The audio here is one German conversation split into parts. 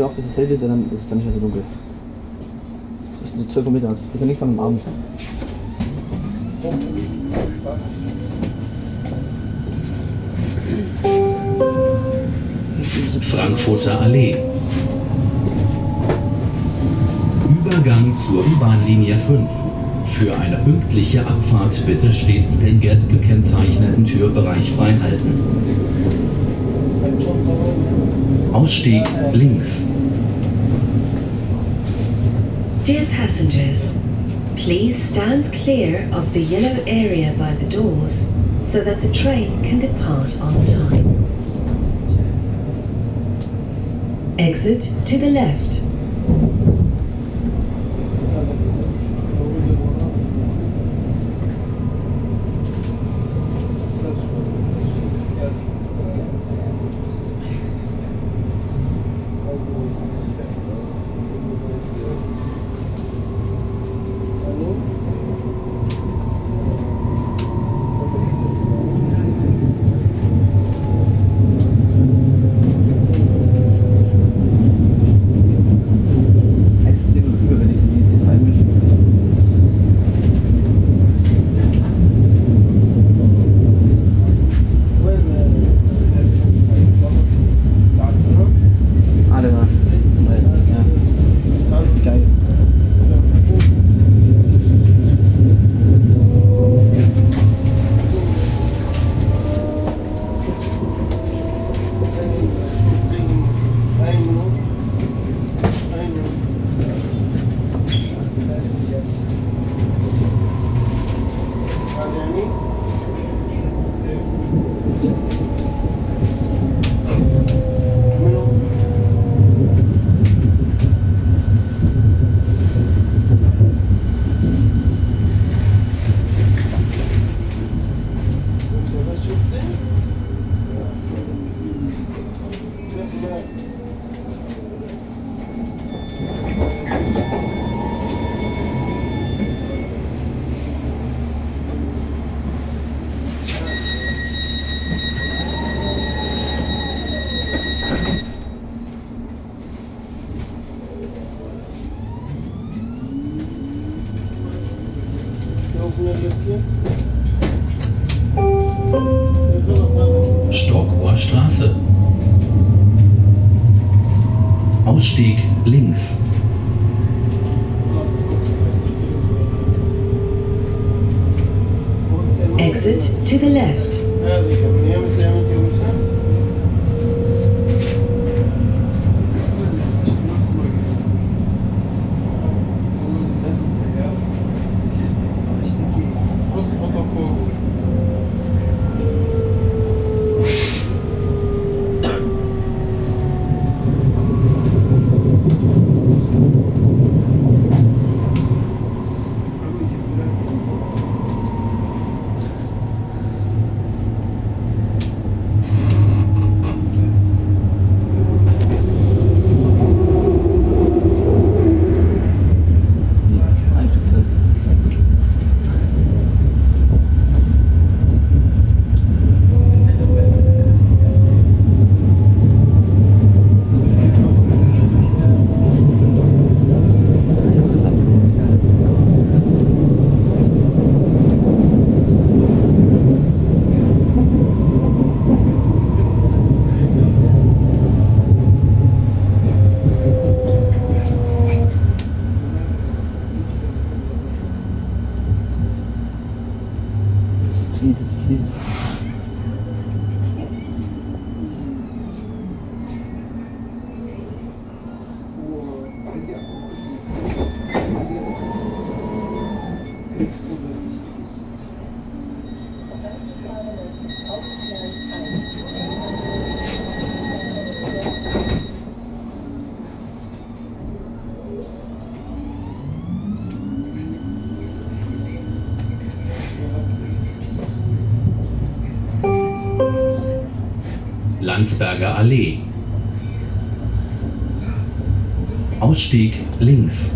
wir auch, bis es hell wird, dann ist es dann nicht mehr so dunkel. Es ist so 12 Uhr mittags. Wir sind nicht von am Abend. Frankfurter Allee. Übergang zur U-Bahn-Linie 5. Für eine pünktliche Abfahrt bitte stets den gelb gekennzeichneten Türbereich frei halten. Ausstieg links. Dear passengers, please stand clear of the yellow area by the doors so that the train can depart on time. Exit to the left. Landsberger Allee. Ausstieg links.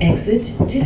Exit to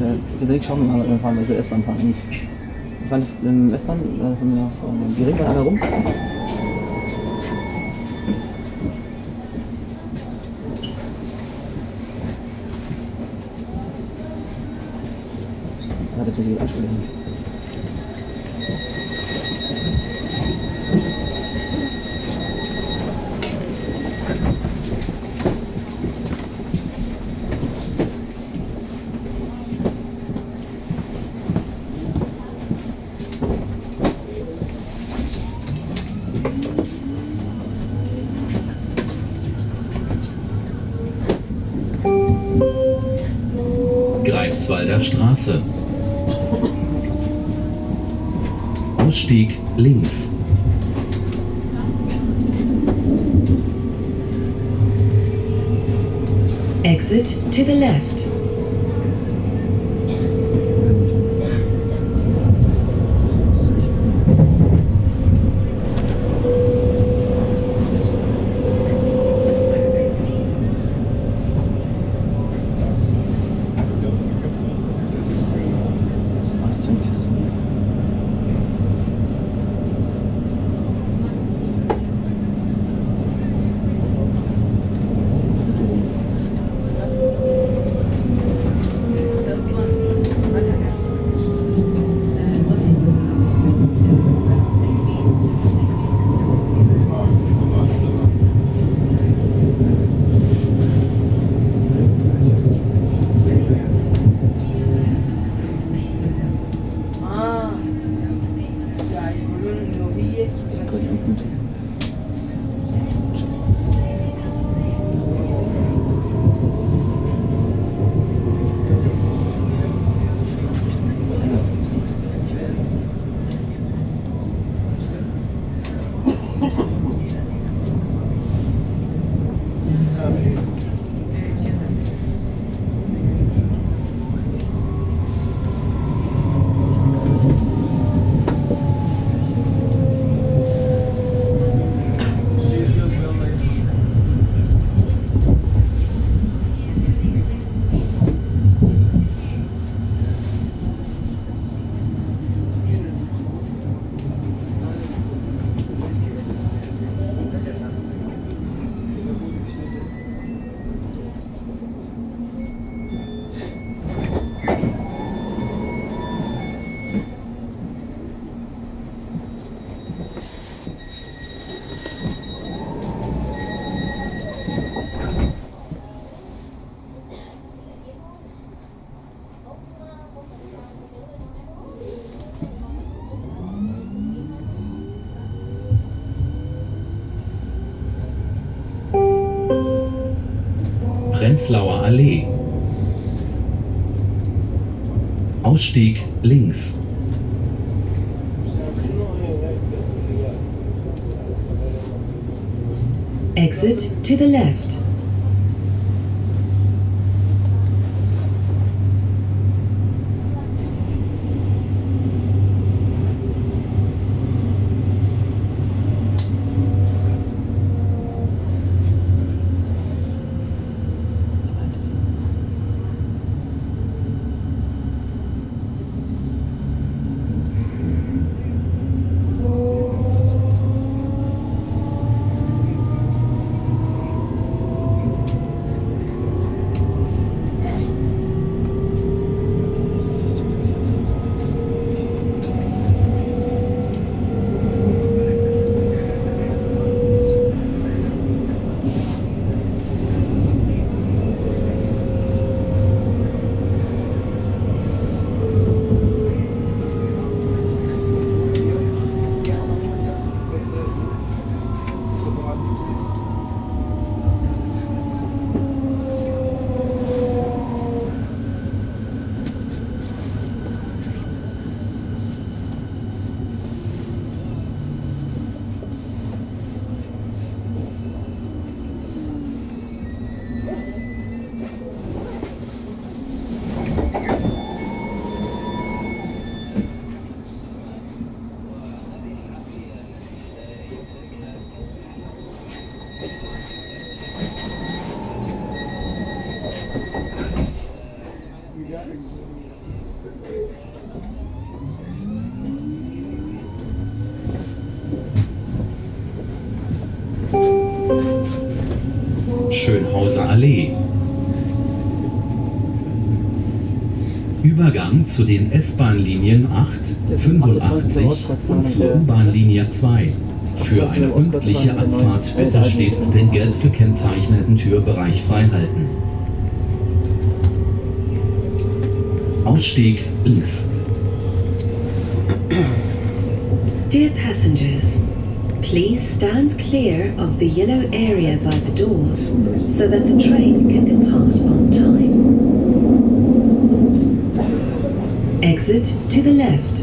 left. Nicht schauen, wir fahren, weil ich will S-Bahn fahren eigentlich. Wir fahren im S-Bahn, äh, äh, die Ringbahn einmal rum. Ja, das muss ich jetzt ansprechen. Greifswalder Straße. Ausstieg links. Exit to the left. Prenzlauer Allee. Ausstieg links. Exit to the left. Zu den S-Bahn-Linien 8, 85 und zur U-Bahn-Linie 2. Für eine pünktliche Abfahrt bitte stets den gelb gekennzeichneten Türbereich freihalten. Ausstieg links. Dear passengers, please stand clear of the yellow area by the doors so that the train can depart on time. Exit to the left.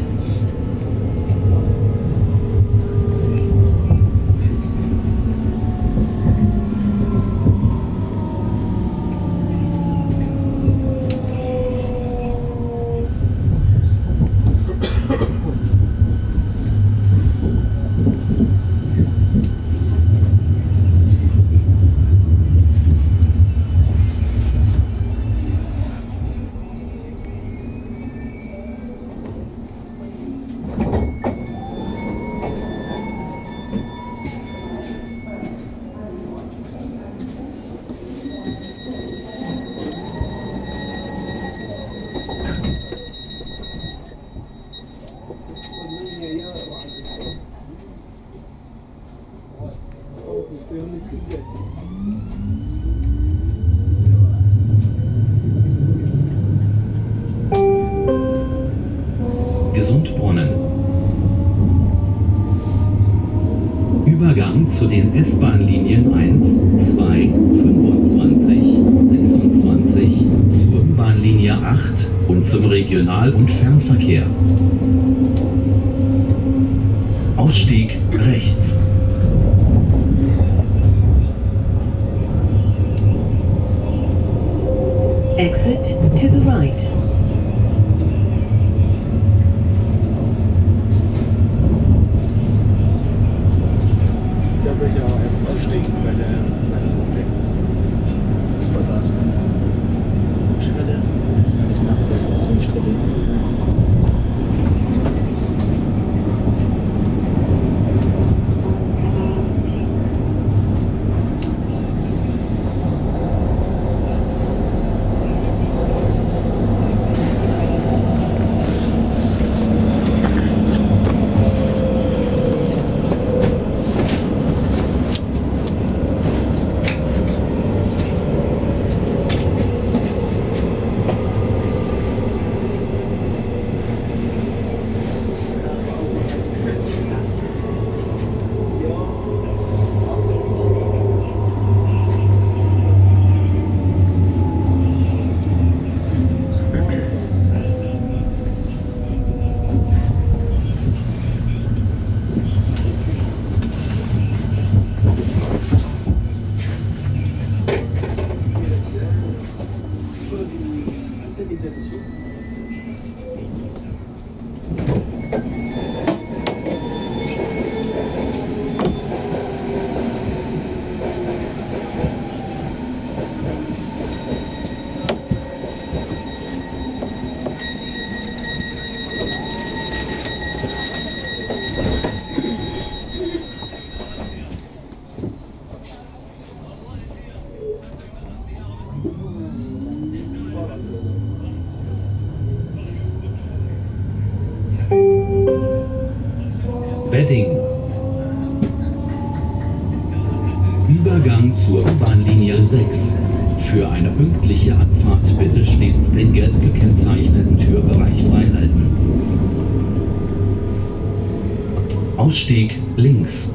Links.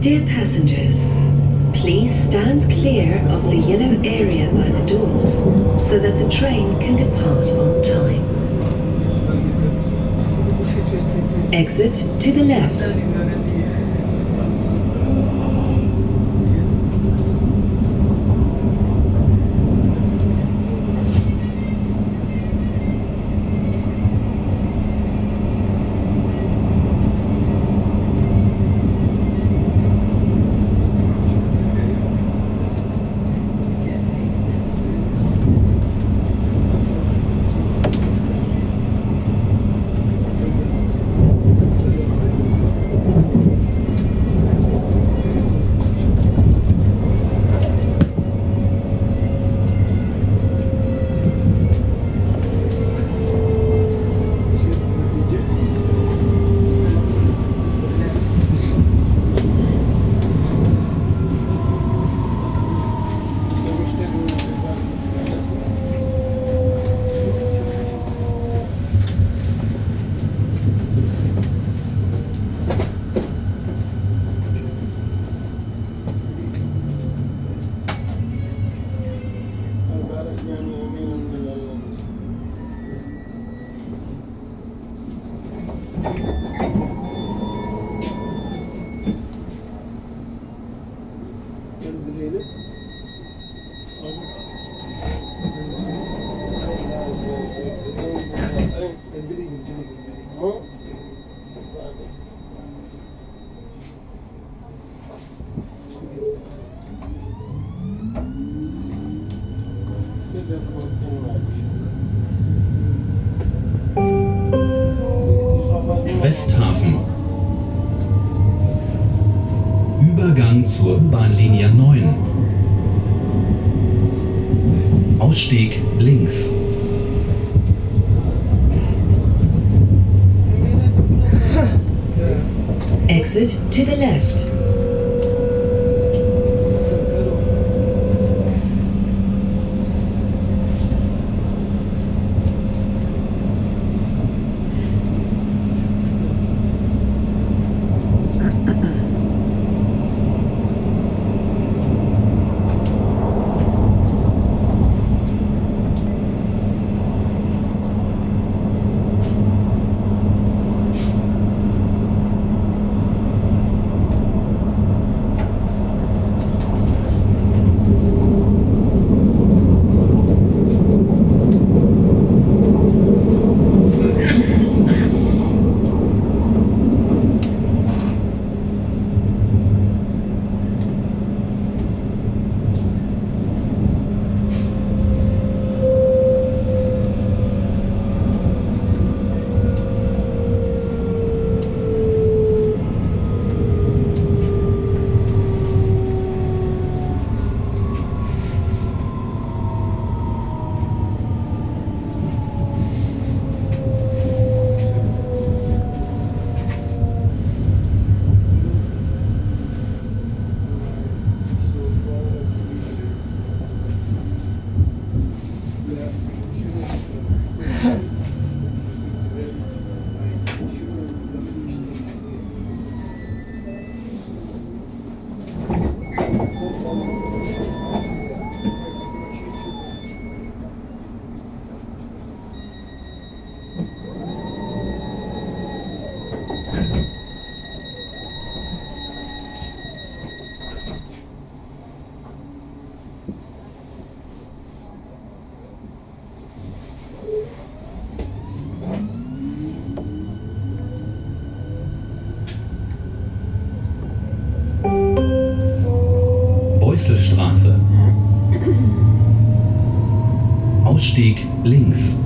Dear passengers, please stand clear of the yellow area by the doors so that the train can depart on time. Exit to the left. Ausstieg Ausstieg links.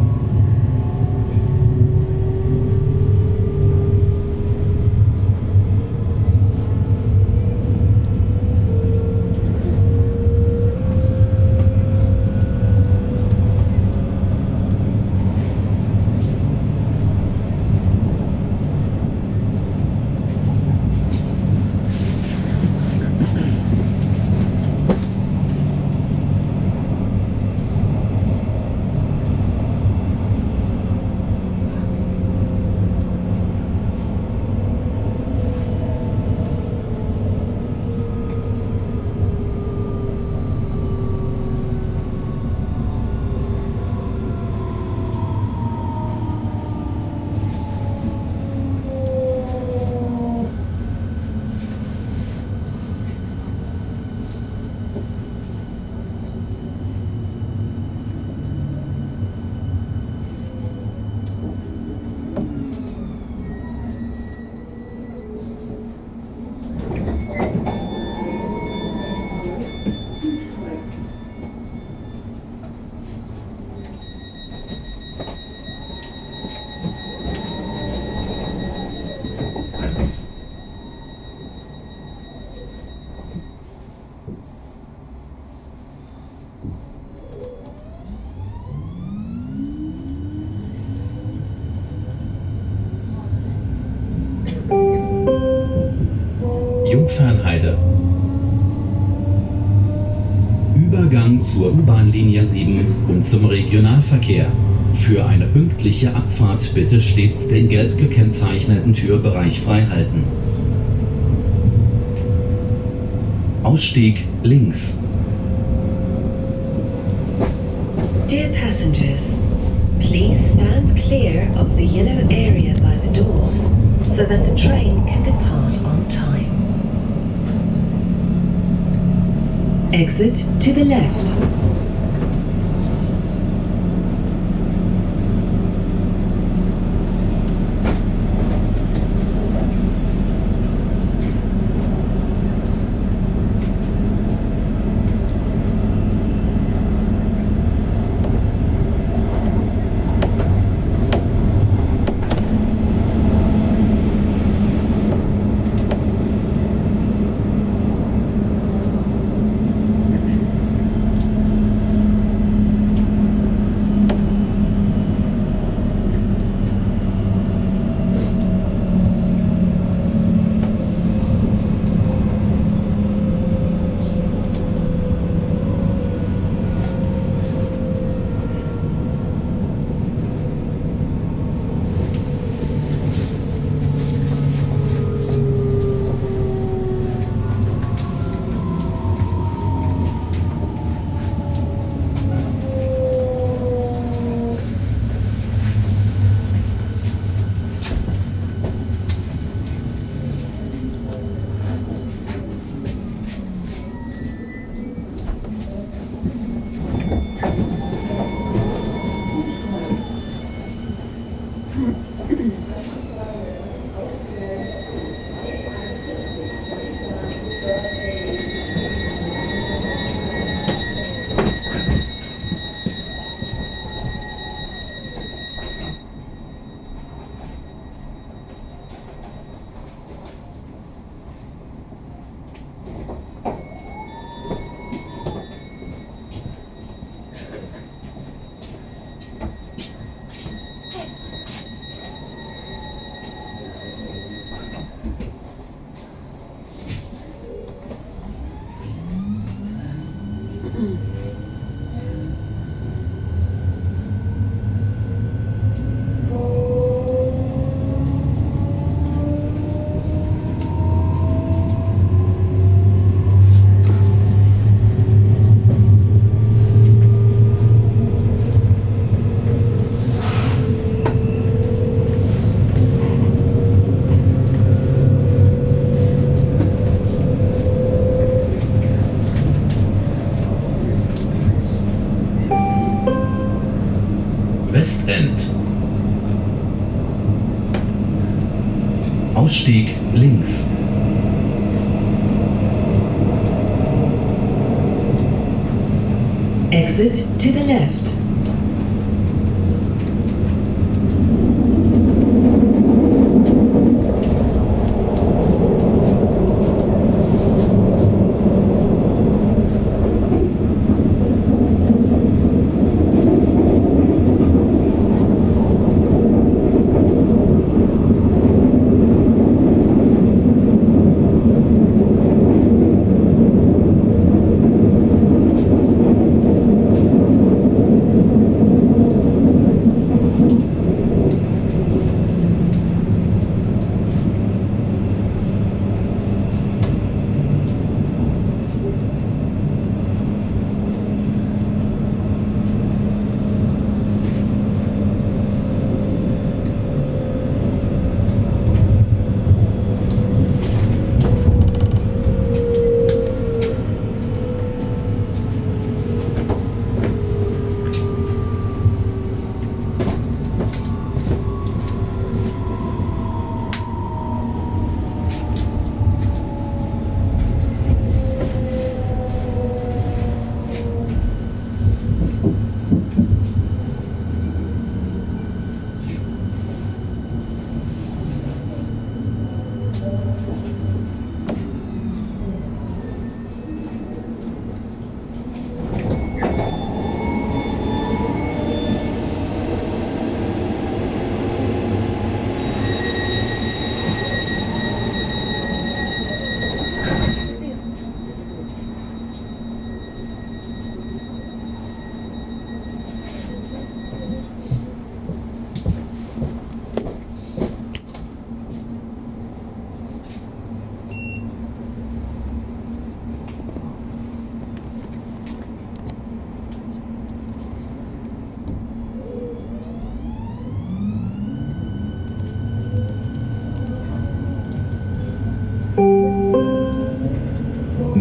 Jungfernheide. Übergang U-Bahn-Linie 7 und zum Regionalverkehr. Für eine pünktliche Abfahrt bitte stets den gelb gekennzeichneten Türbereich frei halten. Ausstieg links. Dear passengers, please stand clear of the yellow area by the doors so that the train can depart on time. Exit to the left. Ausstieg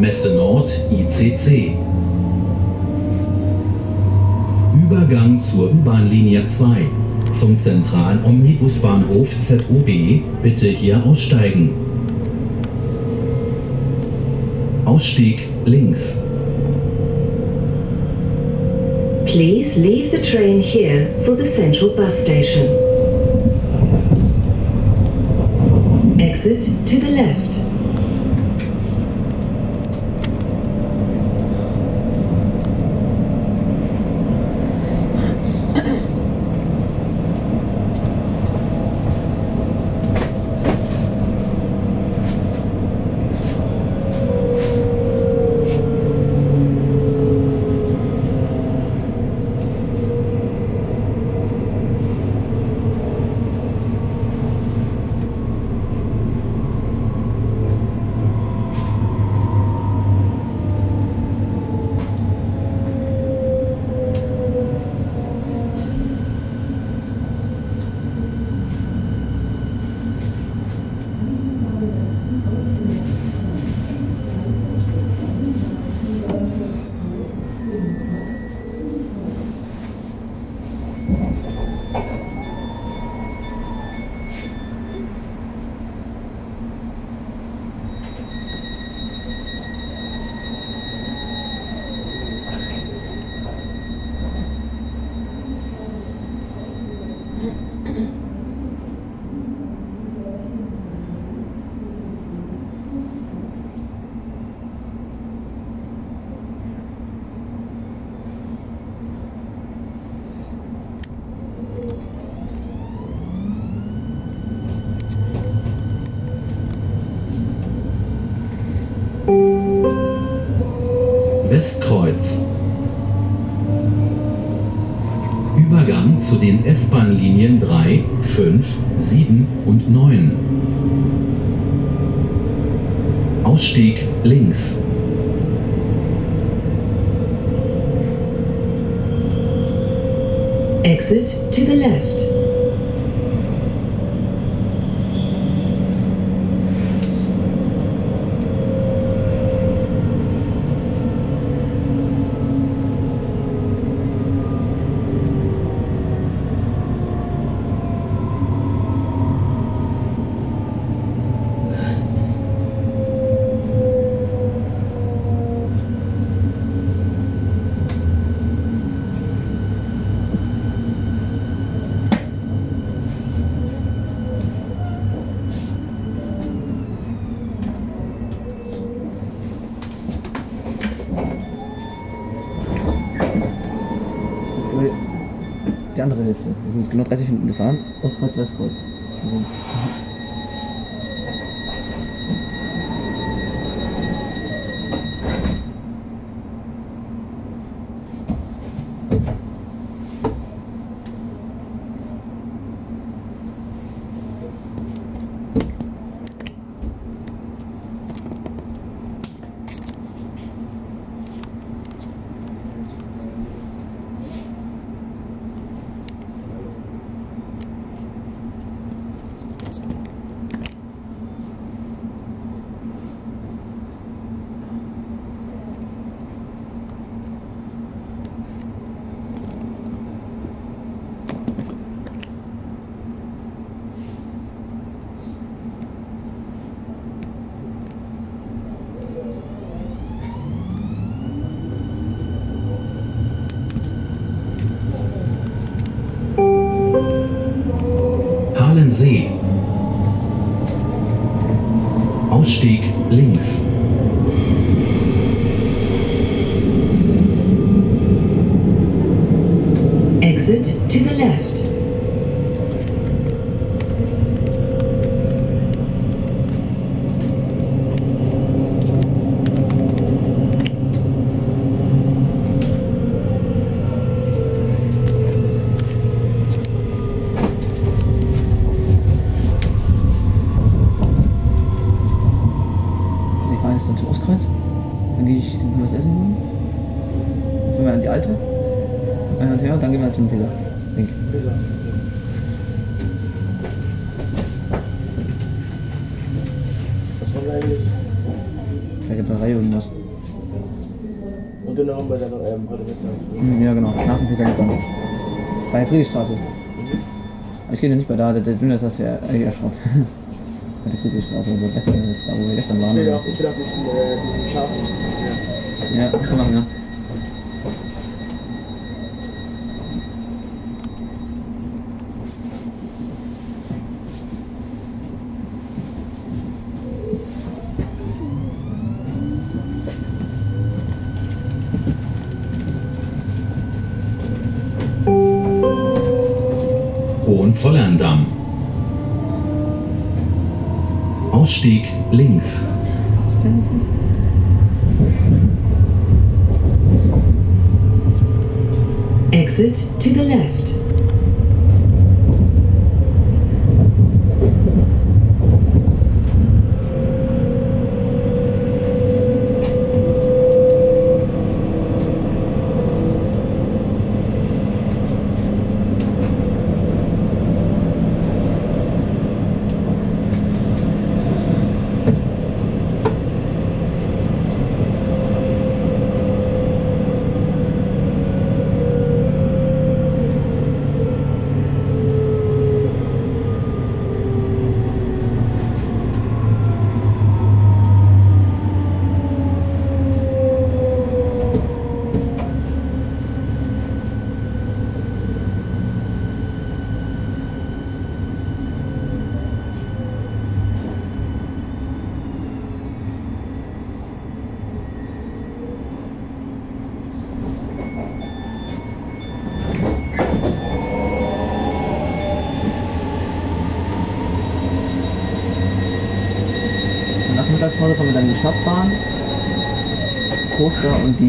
Messe Nord ICC. Übergang zur U-Bahn-Linie 2. Zum zentralen Omnibusbahnhof ZOB bitte hier aussteigen. Ausstieg links. Please leave the train here for the central bus station. Zu den S-Bahn-Linien 3, 5, 7 und 9. Ausstieg links. Exit to the left. die andere Hälfte. Wir sind jetzt genau 30 Minuten gefahren. Ostkreuz, Westkreuz. Also, Halensee. Ausstieg links. Exit to the left. wir fahren jetzt dann zum Ostkreuz. Dann gehe ich, dann gehen wir was essen holen. Dann fahren wir an die alte. Ein und her und dann gehen wir zum Pizza. Denk. Bis dann. Was wollen wir eigentlich? Vielleicht eine Reihe irgendwas. Und dann haben wir dann ähm, Mittag. Hm, Ja, genau. Nach dem Pizza dann. Bei der Friedrichstraße. Ich gehe nicht bei da, der, Dünner ist das ja äh, erschrott. bei der Friedrichstraße, also besser, da wo wir gestern waren. Ich will auch, ich will auch diesen, äh, diesen Schaf. Ja. Ja, kannst du machen, ja. Links. Exit to the left.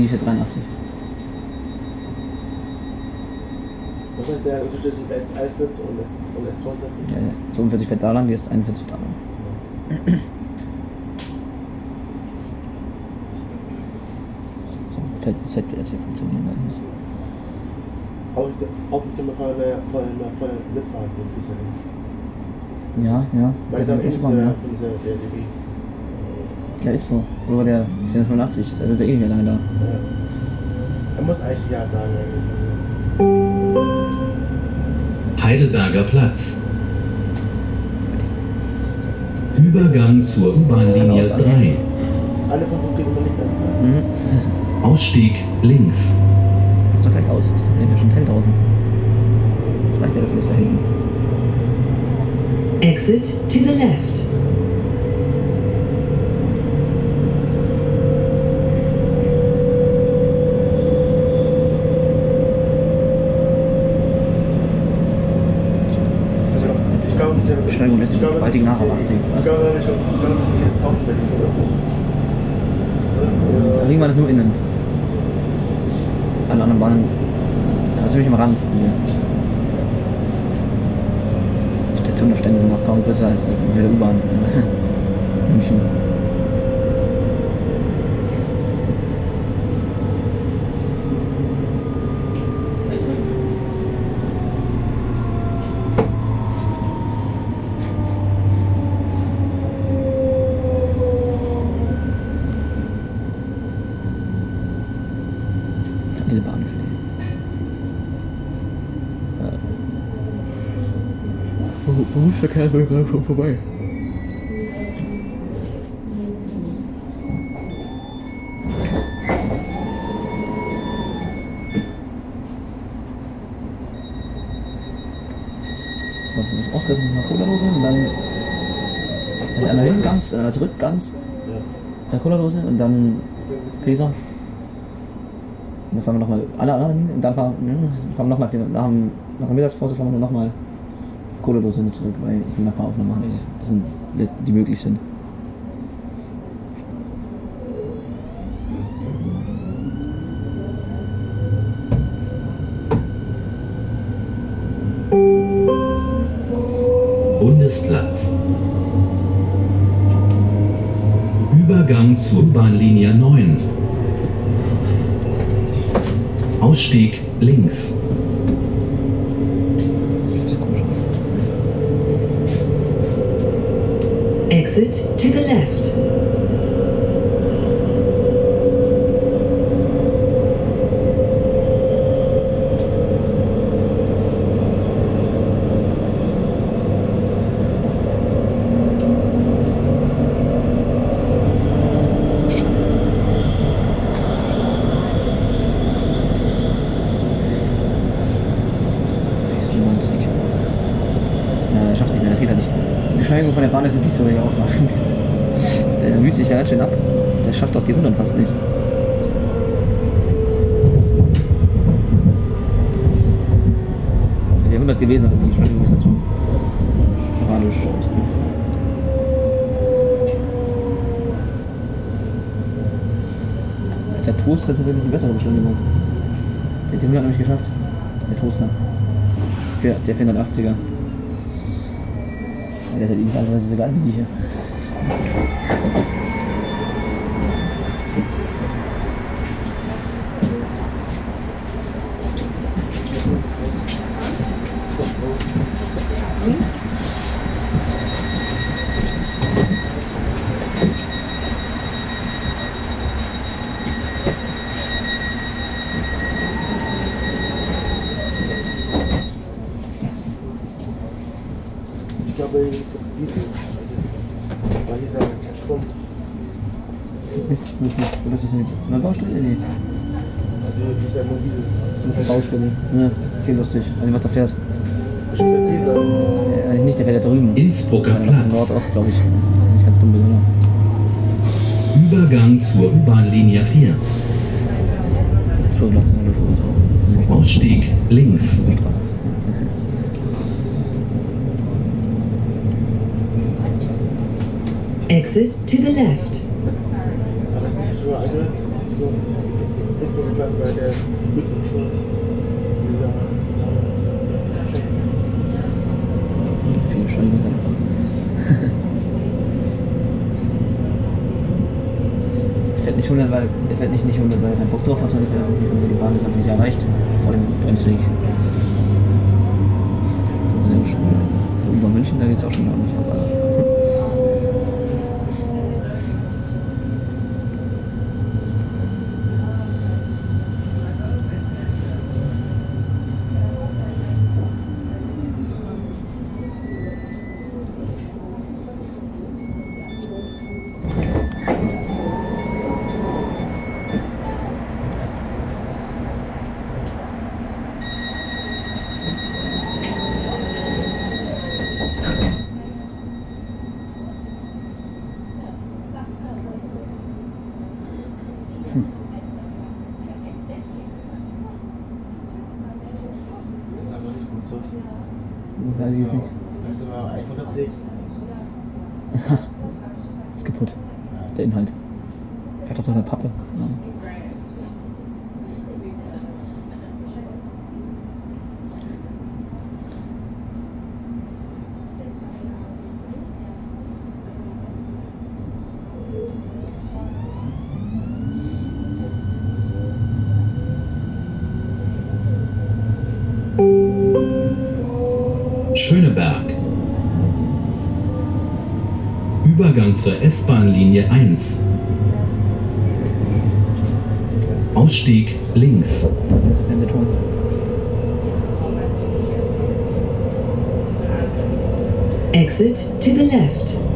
Die 483. Was ist der Unterschied zwischen S41 und S und S42? Ja, ja. 42 fährt da lang, die ist 41 da lang. So, fährt ZBS hier funktionieren. ne? Das- Hoffentlich, mal voll, voll, voll mitfahren, den bis dahin. Ja, ja. Weil spannend, ja. von dieser der DB. Ja, ist so. Oder war der 485? Der ist ja eh nicht mehr lange da. Ja. Er muss eigentlich Ja sagen. eigentlich. Heidelberger Platz. Übergang zur U-Bahn-Linie 3. Alle von wo nicht an. Mhm. Ausstieg links. Ist doch gleich aus. Ist doch ja schon hell draußen. Das reicht ja das Licht da hinten. Exit to the left. Beschleunigung ist Ich glaube, gewaltig nach ab 80. Ich glaube ich glaube jetzt raus in Berlin, oder? Oder? Irgendwann ist nur innen. Alle anderen Bahnen also ziemlich am Rand. sind wir. Sind noch kaum größer als bei der U-Bahn. in München. Diese Bahn Kommt vorbei. Das Ausgleich mit einer Cola-Dose und dann also einmal hin ganz, äh, zurück ganz, Ja. der Cola-Dose und dann Gläser. Und dann fahren wir nochmal alle anderen hin und dann fahren, ne, fahren wir nochmal nach, dem- nach der Mittagspause fahren wir dann nochmal Cola-Dose mit zurück, weil ich will paar Aufnahmen machen, die, sind, die möglich sind. Bundesplatz. Übergang zur Bahnlinie 9. Ausstieg links. Das ist komisch. Exit to the left. Nee, ist 97. Ja, schafft nicht mehr, das geht halt nicht. Die Beschleunigung jetzt nicht ausreichend. Der müht sich ja ganz schön ab. Der schafft auch die 100 fast nicht. Wäre 100 gewesen, aber die Beschleunigung ist dazu moralisch. Der Toaster hat tatsächlich eine bessere Beschleunigung. Der hat die 100 nämlich geschafft. Der Toaster. Der 480er. Ja, der ist halt nicht alles so geil wie die hier. Ich glaube, Diesel, da ist ja kein Strom. Nicht, nicht, nicht. Oder ist das eine Neubaustelle? Nee. Also, das ist ja nur Diesel. Das ist eine Baustelle. Ja, viel lustig. Also was da fährt. Diesel. Ja, eigentlich nicht, der fährt ja drüben. Innsbrucker Platz. Nordost, glaube ich. Nicht ganz dumm, genau. Übergang zur U-Bahn-Linie 4. Zwei Platz ist für uns auch. Ausstieg links. Straße. Exit to the left. Aber das ist schon eine, das ist nur, das ist Innsbrucker Platz bei der Guten Schulz. Dieser Name, Die Beschleunigung ist einfach. Der fährt nicht 100, weil der fährt nicht, nicht 100, weil er keinen Bock drauf hat, sondern der fährt irgendwie, die Bahn ist einfach nicht erreicht vor dem Bremsweg. Über München, da geht's auch schon noch nicht, exit to the left.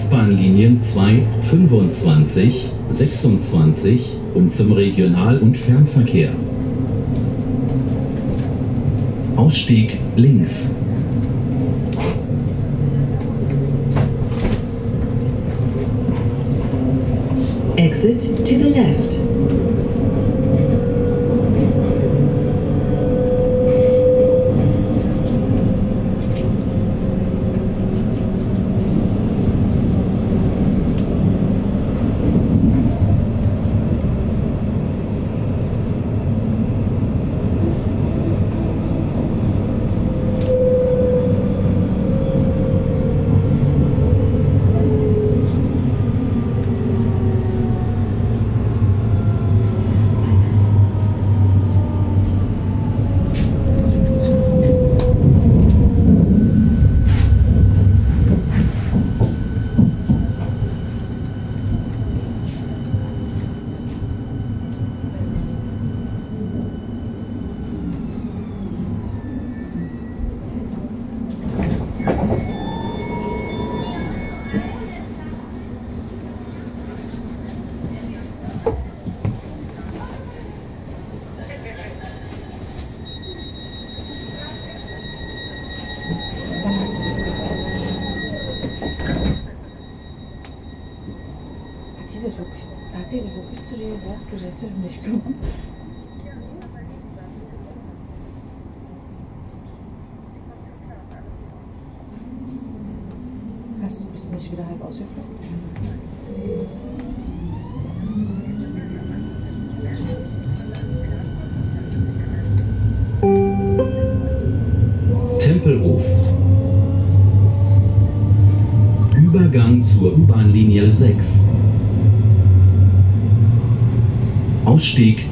S-Bahn-Linien 2, 25, 26 und zum Regional- und Fernverkehr. Ausstieg links. Mystique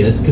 stets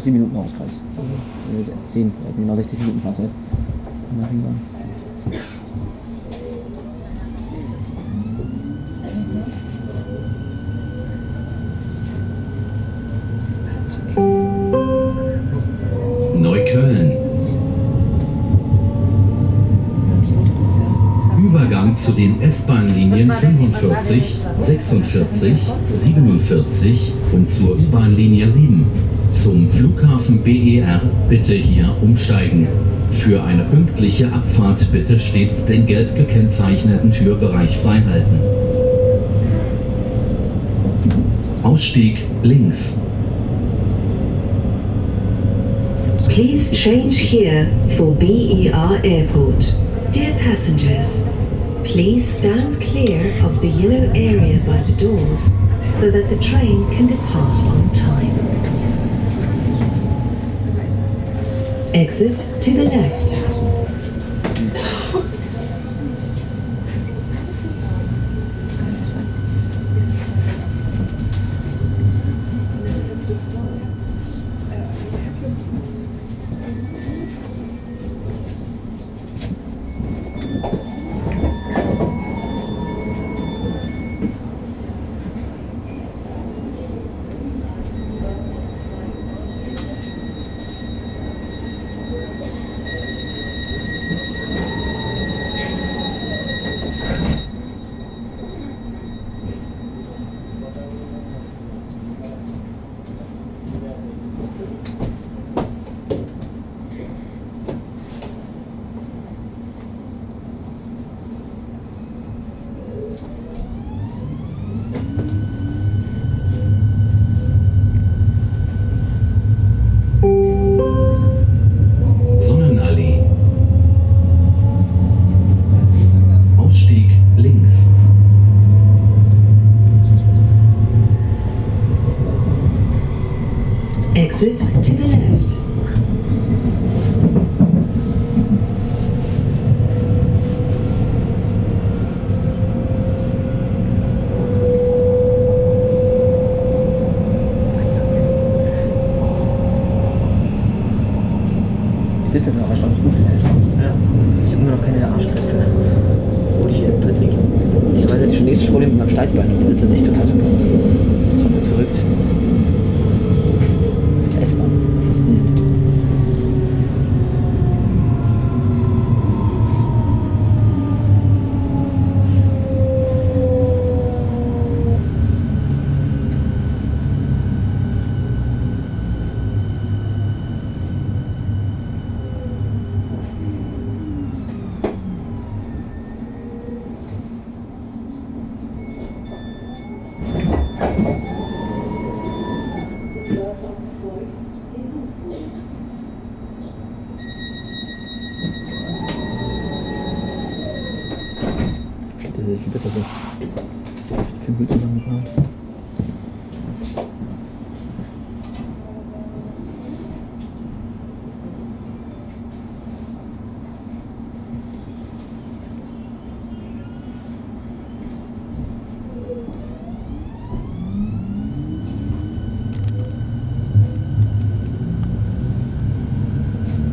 noch 7 Minuten Hauskreis. Also 10, also genau 60 Minuten Fahrzeit. Neukölln. Übergang zu den S-Bahn-Linien 45, 46, 47 und zur U-Bahn-Linie 7. Zum Flughafen BER bitte hier umsteigen. Für eine pünktliche Abfahrt bitte stets den gelb gekennzeichneten Türbereich freihalten. Ausstieg links. Please change here for BER Airport. Dear passengers, please stand clear of the yellow area by the doors so that the train can depart on time. Exit to the left. Sind echt total super. Das war mir verrückt. S-Bahn. Faszinierend. Ich glaube, das ist viel besser so. Viel gut zusammengebaut.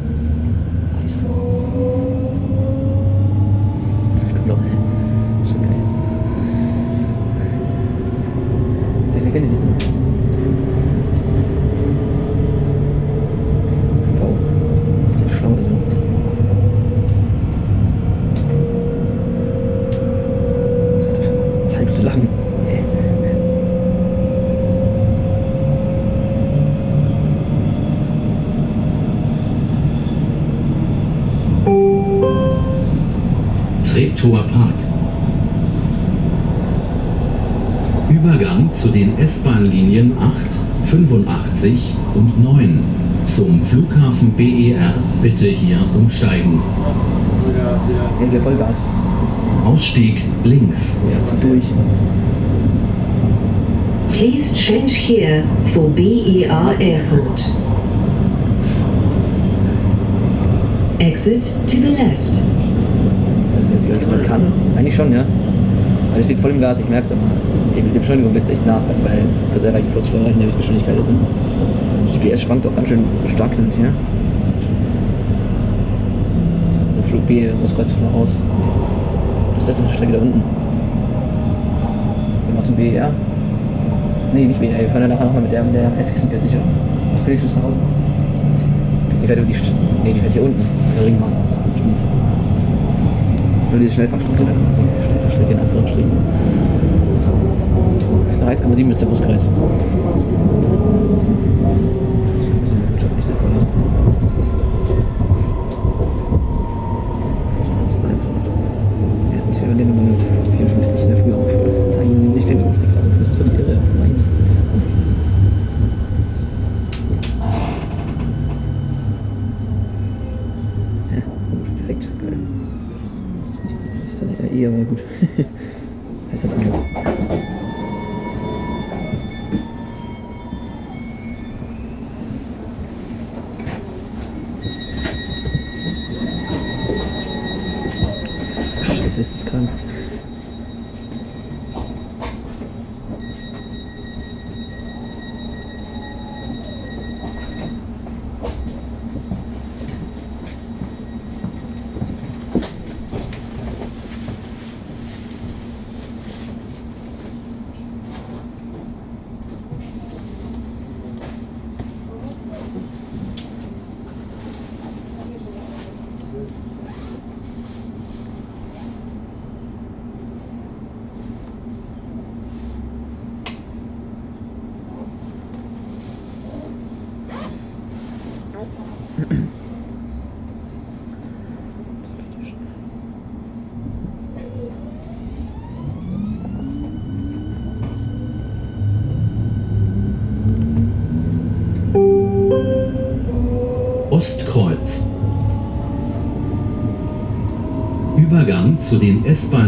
Ah, die ist so- Ich glaube, schon geil. Ja, wir kennen diesen. Wow. Das ist ja schlau, also. Das ist doch halb so lang. Hä? Treptower Park. Übergang zu den S-Bahn-Linien 8, 85 und 9. Zum Flughafen BER bitte hier umsteigen. Ja, der Vollgas. Ausstieg links. Ja, zu durch. Please change here for BER Airport. Exit to the left. Das ist jetzt man kann. Eigentlich schon, ja. Also steht voll im Gas, ich merke es aber. Eben, die Beschleunigung lässt echt nach, als bei sehr reichen Furz für erreichen, der Geschwindigkeit ist. Das GPS schwankt auch ganz schön stark hin und her. Also Flug B muss kurz voraus. Was ist das denn Strecke da unten? Wir machen zum BER. Nee, nicht BER, wir fahren ja nachher nochmal mit der, mit der S46, oder? Felix nach Hause. Die fährt über die. Nee, die fährt hier unten. Der Ringbahn. Stimmt. Nur diese Schnellfahrstrecke dann quasi. Schnellfahrstrecke in Anführungsstrichen. Ist nach 1,7 bis der Buskreuz. Das ist ein bisschen wirtschaftlich sinnvoller.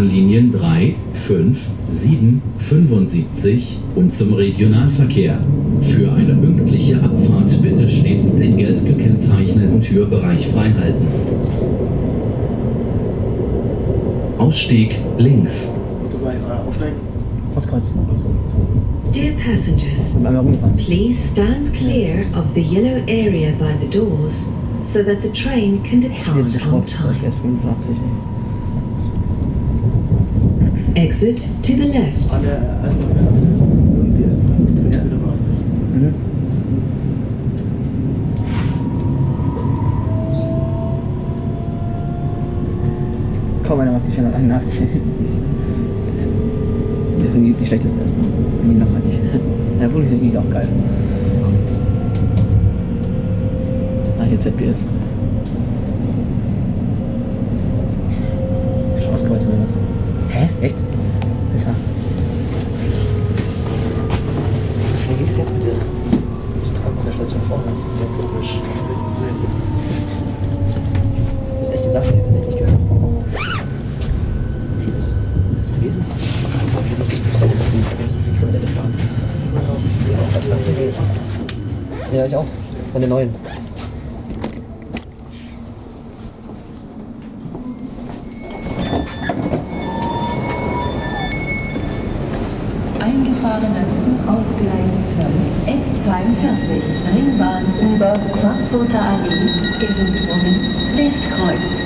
S-Bahn-Linien 3, 5, 7, 75 und zum Regionalverkehr. Für eine pünktliche Abfahrt bitte stets den gelb gekennzeichneten Türbereich freihalten. Ausstieg links. Aussteigen. Ostkreuz. Dear passengers, please stand clear of the yellow area by the doors so that the train can depart on time. Ist 85. Exit to the left. An der Eisenbahn fährt irgendwie erstmal für Ja. die 85. Mhm. Kaum einer mag die 481. Die irgendwie die schlechteste. Irgendwie noch mal nicht. Ja, wohl ist irgendwie auch geil. Ah, hier ZPS. Schlosskreuz oder was? Hä? Echt? Ja, ich auch. Von der neuen. Eingefahrener Zug auf Gleis 12. S42. Ringbahn über Frankfurter Allee, Gesundbrunnen, Westkreuz.